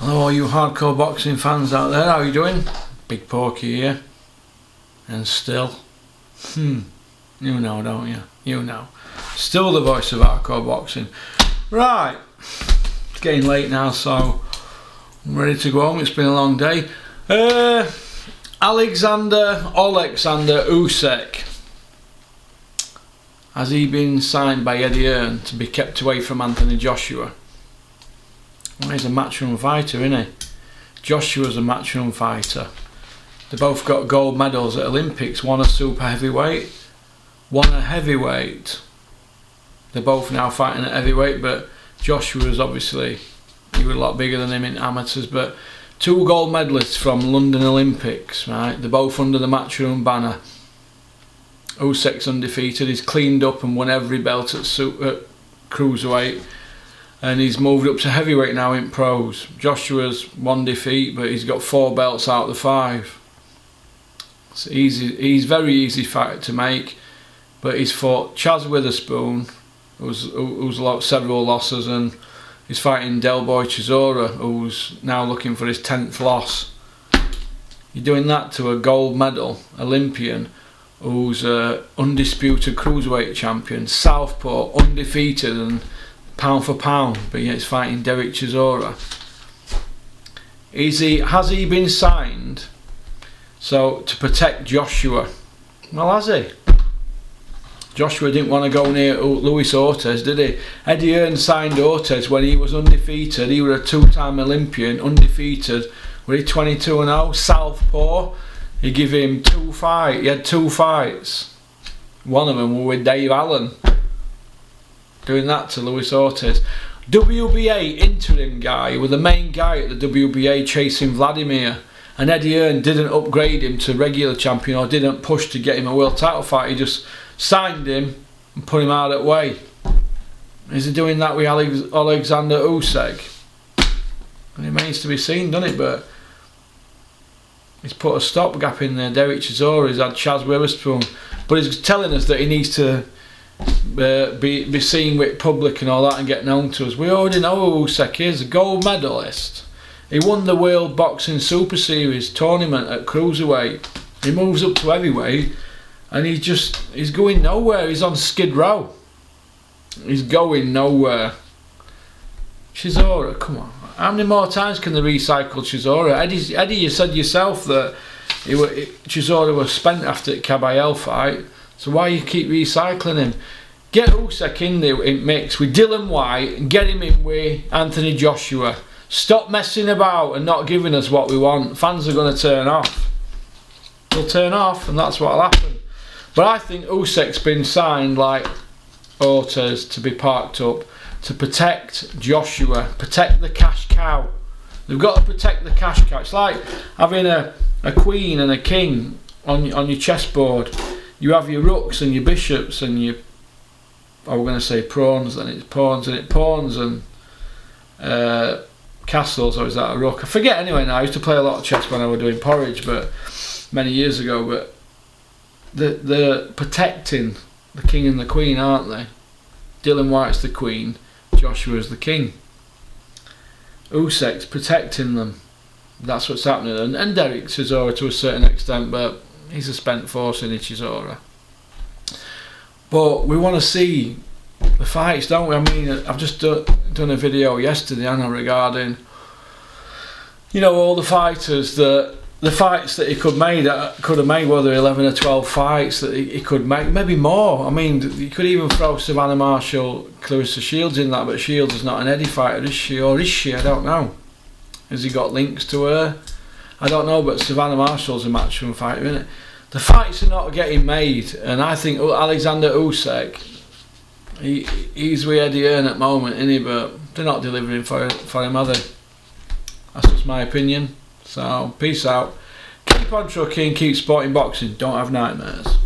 Hello all you hardcore boxing fans out there, how are you doing? Big Porky here. And still, hmm, you know don't you? You know. Still the voice of hardcore boxing. Right, it's getting late now so I'm ready to go home, it's been a long day. Uh, Alexander Alexander Usyk. Has he been signed by Eddie Hearn to be kept away from Anthony Joshua? He's a matchroom fighter, isn't he? Joshua's a matchroom fighter. They both got gold medals at Olympics. One a super heavyweight, one a heavyweight. They're both now fighting at heavyweight, but Joshua's obviously he was a lot bigger than him in amateurs. But two gold medalists from London Olympics, right? They're both under the matchroom banner. Usyk's undefeated. He's cleaned up and won every belt at, super, at cruiserweight and he's moved up to heavyweight now in pros. Joshua's one defeat, but he's got four belts out of the five. It's easy. He's very easy fight to make, but he's fought Chaz Witherspoon, who's who's lot several losses, and he's fighting Delboy Chisora, who's now looking for his tenth loss. You're doing that to a gold medal Olympian, who's a undisputed cruiserweight champion, southpaw, undefeated, and pound for pound, but yet he's fighting Derek Chisora. Is he, has he been signed so to protect Joshua? Well, has he? Joshua didn't want to go near Luis Ortiz, did he? Eddie Hearn signed Ortiz when he was undefeated. He was a two-time Olympian, undefeated. Were he 22 and 0? Southpaw. He gave him two fights. He had two fights. One of them was with Dave Allen doing that to Luis Ortiz. WBA interim guy with the main guy at the WBA chasing Vladimir and Eddie Hearn didn't upgrade him to regular champion or didn't push to get him a world title fight. He just signed him and put him out of the way. Is he doing that with Alex Alexander Usyk? It remains to be seen, doesn't it? But he's put a stopgap in there. Derek Chisora has had Chaz Witherspoon, but he's telling us that he needs to uh, be be seen with public and all that and get known to us. We already know who Usyk is, a gold medalist. He won the World Boxing Super Series tournament at cruiserweight. He moves up to heavyweight, and he just he's going nowhere. He's on skid row. He's going nowhere. Chisora, come on. How many more times can they recycle Chisora? Eddie, Eddie, you said yourself that Chisora was spent after the Kabayel fight. So why you keep recycling him? Get Usyk in there in mix with Dillian Whyte and get him in with Anthony Joshua. Stop messing about and not giving us what we want. Fans are going to turn off. They'll turn off and that's what'll happen. But I think Usyk's been signed like Ortiz to be parked up to protect Joshua, protect the cash cow. They've got to protect the cash cow. It's like having a, a queen and a king on, on your chessboard you have your rooks and your bishops and your I was going to say prawns and it's pawns and it pawns and uh, castles or is that a rook I forget anyway now I used to play a lot of chess when I was doing porridge but many years ago but the the protecting the king and the queen aren't they? Dillian Whyte's the queen Joshua's the king. Usyk's protecting them. That's what's happening. And, and Derek Chisora to a certain extent but he's a spent force in Chisora. But we want to see the fights, don't we? I mean, I've just done, done a video yesterday, Anna, regarding you know all the fighters that the fights that he could made could have made whether 11 or 12 fights that he, he, could make maybe more. I mean you could even throw Savannah Marshall Claressa Shields in that but Shields is not an Eddie fighter is she? Or is she? I don't know. Has he got links to her? I don't know, but Savannah Marshall's a matchroom fighter, isn't it? The fights are not getting made, and I think Alexander Usyk, he, he's with Eddie Hearn at the moment, isn't he? But they're not delivering for, for him, are they? That's just my opinion. So, peace out. Keep on trucking, keep sporting boxing, don't have nightmares.